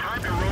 Time to roll.